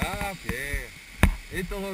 Ja, oké. Is toch?